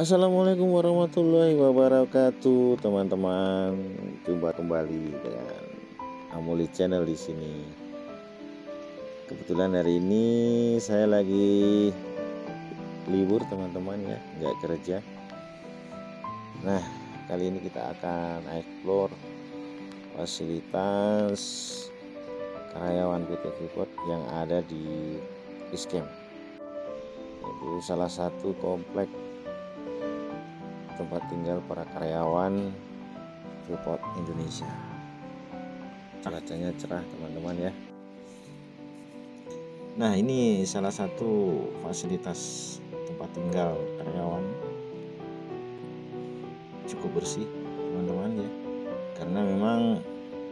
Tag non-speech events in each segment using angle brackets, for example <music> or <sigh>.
Assalamualaikum warahmatullahi wabarakatuh, teman-teman. Jumpa kembali dengan Amuli Channel di sini. Kebetulan hari ini saya lagi libur, teman-teman ya, nggak kerja. Nah, kali ini kita akan explore fasilitas karyawan PT Freeport yang ada di Iscamp. Itu salah satu komplek tempat tinggal para karyawan Freeport Indonesia. Cuacanya cerah teman-teman ya. Nah ini salah satu fasilitas tempat tinggal karyawan cukup bersih teman-teman ya karena memang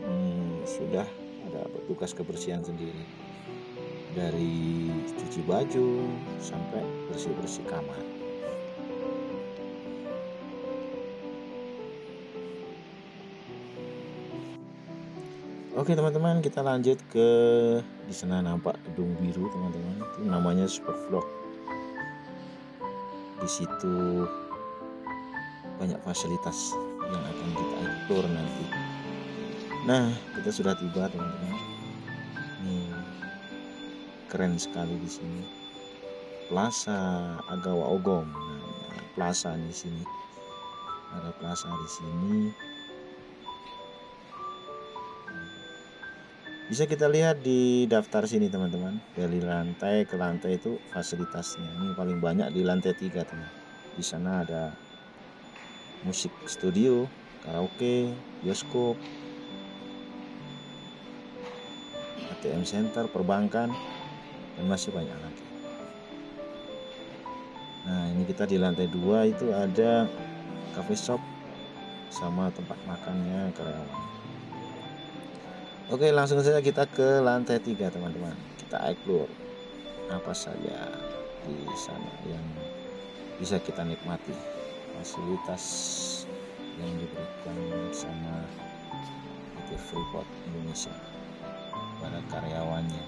hmm, sudah ada petugas kebersihan sendiri dari cuci baju sampai bersih-bersih kamar Oke teman-teman kita lanjut ke di sana nampak gedung biru teman-teman. Itu namanya Supervlog. Di situ banyak fasilitas yang akan kita eksplor nanti. Nah kita sudah tiba teman-teman. Ini keren sekali di sini. Plaza Agawa Ogom. Nah, Plaza di sini. Ada plaza di sini bisa kita lihat di daftar sini teman-teman. Dari lantai ke lantai itu fasilitasnya. Ini paling banyak di lantai tiga teman. Di sana ada musik studio karaoke bioskop ATM center perbankan dan masih banyak lagi. Nah ini kita di lantai dua itu ada cafe shop sama tempat makannya karyawan Oke langsung saja kita ke lantai tiga teman-teman. Kita explore apa saja di sana yang bisa kita nikmati. Fasilitas yang diberikan sama PT Freeport Indonesia. Pada karyawannya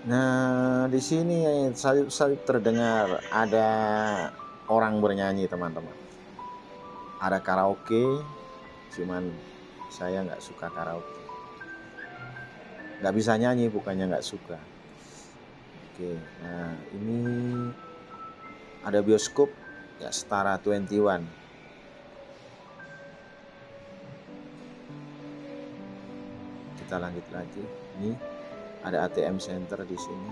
Nah, di sini saya terdengar ada orang bernyanyi, teman-teman. Ada karaoke, cuman saya nggak suka karaoke. Nggak bisa nyanyi, bukannya nggak suka. Oke, nah ini ada bioskop ya setara 21. Kita lanjut lagi. Ini ada ATM center di sini.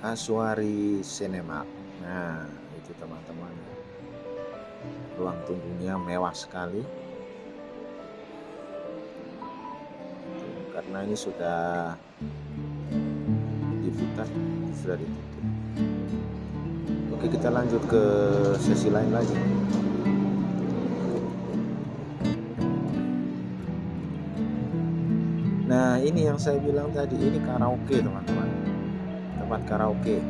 Kasuari Cinema. Nah itu teman-teman. Ruang tunggunya mewah sekali. Karena ini sudah diputar sudah ditutup Oke kita lanjut ke sesi lain lagi. Nah ini yang saya bilang tadi ini karaoke teman-teman. Tempat karaoke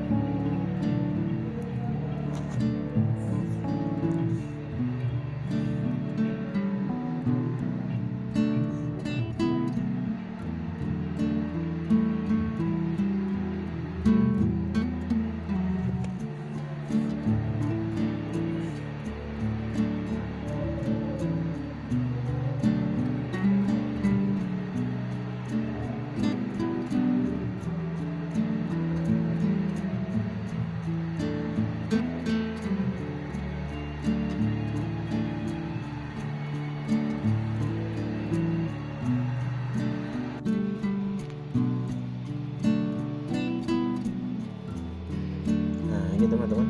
teman-teman.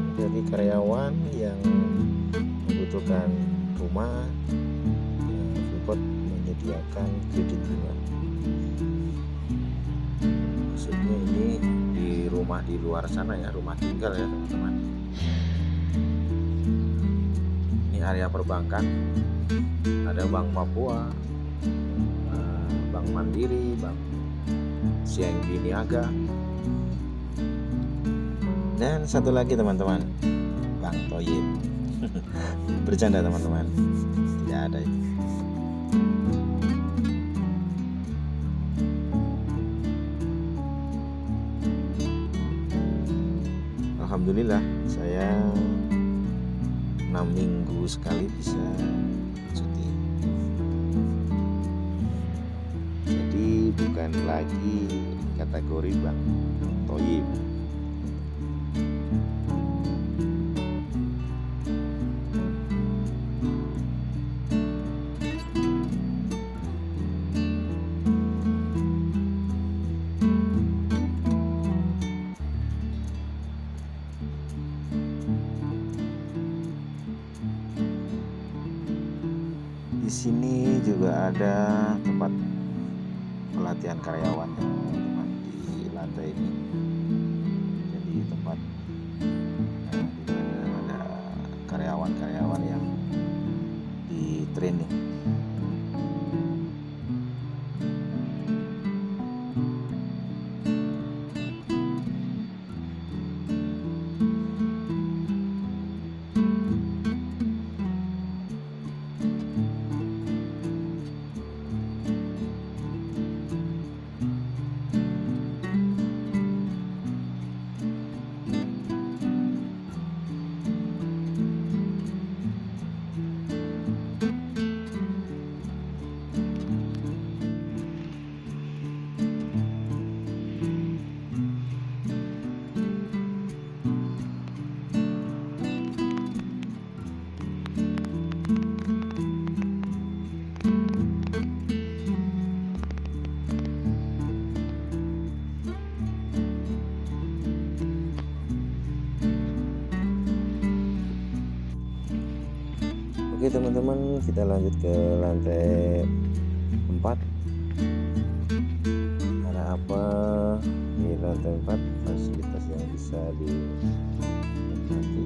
Yang membutuhkan rumah Freeport menyediakan kredit bunga maksudnya ini di rumah di luar sana ya rumah tinggal ya teman-teman. Ini area perbankan. Ada Bank Papua eh, Bank Mandiri Bank CNB Niaga dan satu lagi teman-teman. Bang Toyib. <laughs> Bercanda teman-teman. Tidak ada itu. Alhamdulillah saya enam minggu sekali bisa cuti. Jadi bukan lagi kategori bang toyib ada tempat pelatihan karyawan ya, teman-teman di lantai ini. Jadi tempat eh, di ada karyawan-karyawan yang di training Oke teman-teman kita lanjut ke lantai 4 Ada apa? Di lantai 4 fasilitas yang bisa dinikmati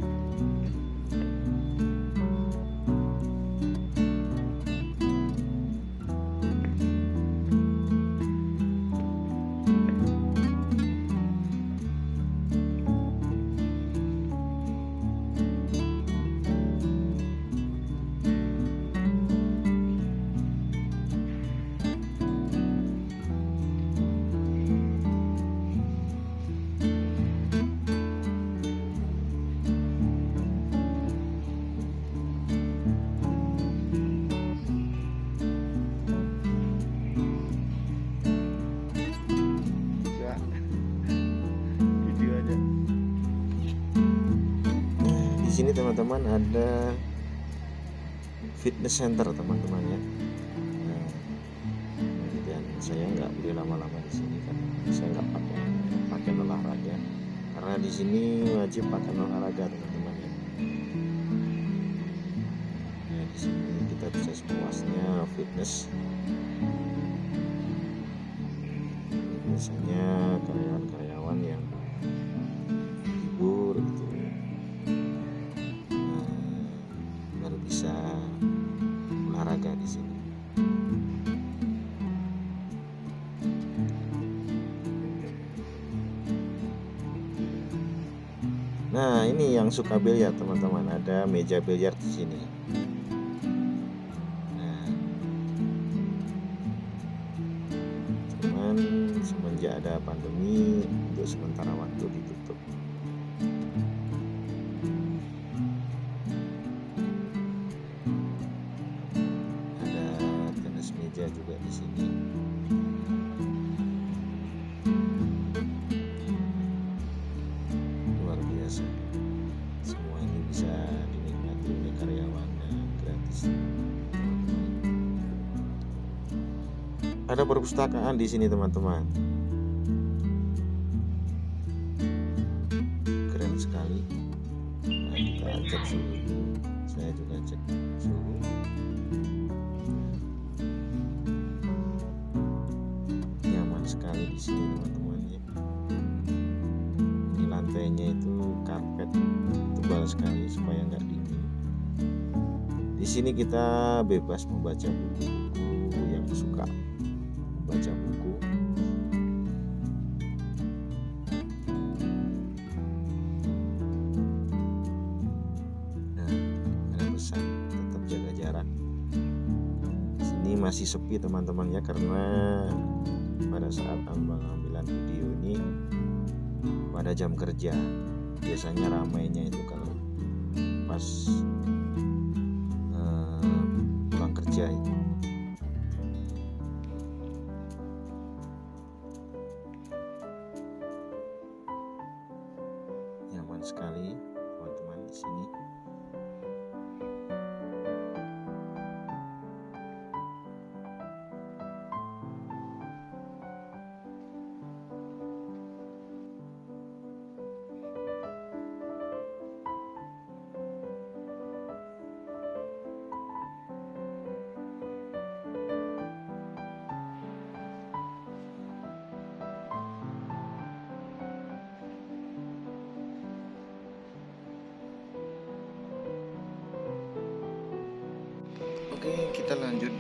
teman-teman ada fitness center teman-teman ya. Nah, dan saya nggak beli lama-lama di sini karena saya nggak pakai pakai olahraga. Karena di sini wajib pakai olahraga teman-teman ya. Nah, di sini kita bisa sepuasnya fitness. Biasanya karyawan-karyawan yang bisa olahraga di sini Nah, ini yang suka biliar, teman-teman. Ada meja biliar di sini. Nah, cuman semenjak ada pandemi untuk sementara waktu ditutup. Meja juga di sini. Luar biasa. Semua ini bisa dinikmati oleh karyawan dan gratis. Ada perpustakaan di sini teman-teman. Di sini kita bebas membaca buku-buku yang suka membaca buku. Nah ada pesan tetap jaga jarak. Sini masih sepi teman-teman ya karena pada saat ambil-ambilan video ini pada jam kerja biasanya ramainya itu kalau pas চাই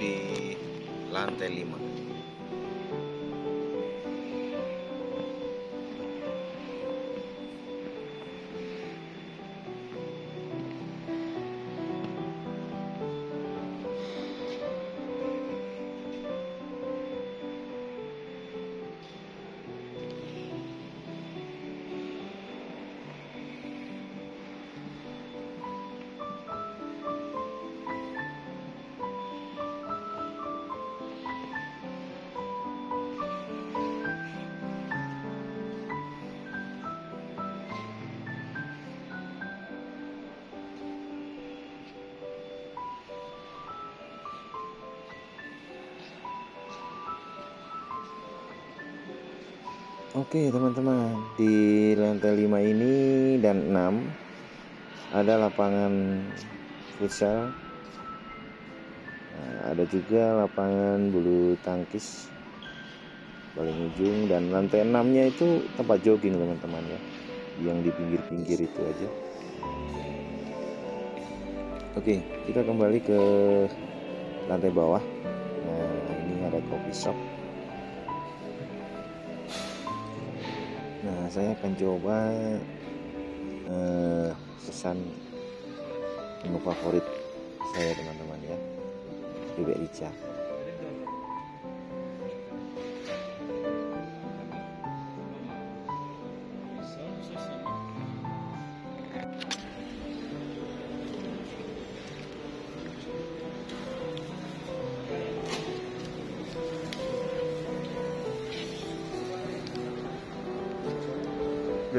di lantai 5. Oke teman-teman. Di lantai 5 ini dan 6 ada lapangan futsal. Nah, ada juga lapangan bulu tangkis paling ujung dan lantai 6 nya itu tempat jogging teman-teman ya. Yang di pinggir-pinggir itu aja. Oke kita kembali ke lantai bawah. Nah ini ada coffee shop Nah, saya akan coba uh, pesan menu favorit saya teman-teman ya, bebek rica.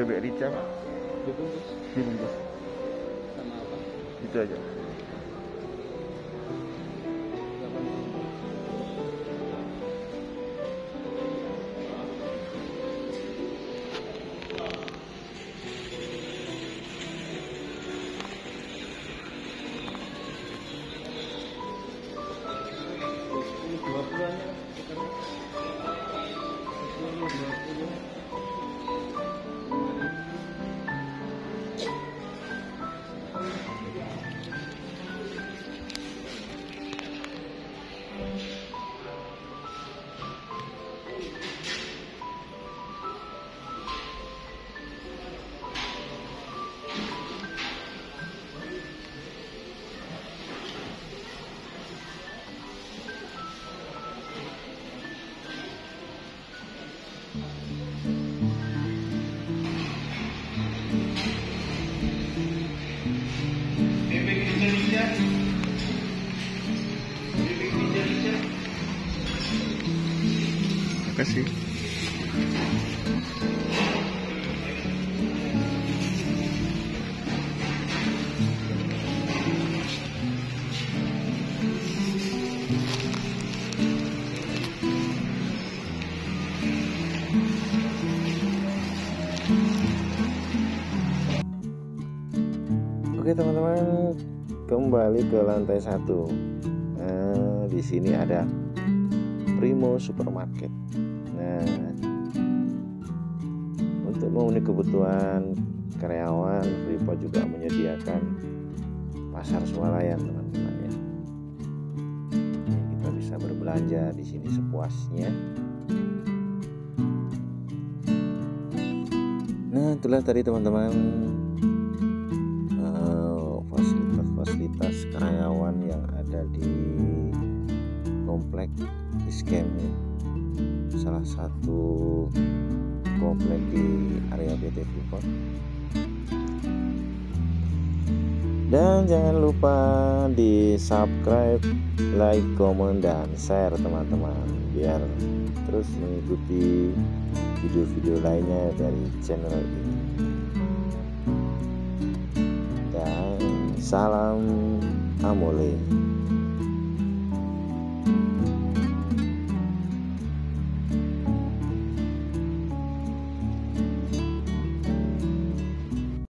Bebek rica pak dibungkus dibungkus sama apa? itu aja kembali ke lantai satu. Nah, di sini ada Primo Supermarket. Nah, untuk memenuhi kebutuhan karyawan, Freeport juga menyediakan pasar swalayan teman-teman ya. bisa berbelanja di sini sepuasnya. Nah, itulah tadi teman-teman karyawan yang ada di komplek Iskem salah satu komplek di area PT Freeport. Dan jangan lupa di subscribe like comment dan share teman-teman. Biar terus mengikuti video-video lainnya dari channel ini. Dan salam Một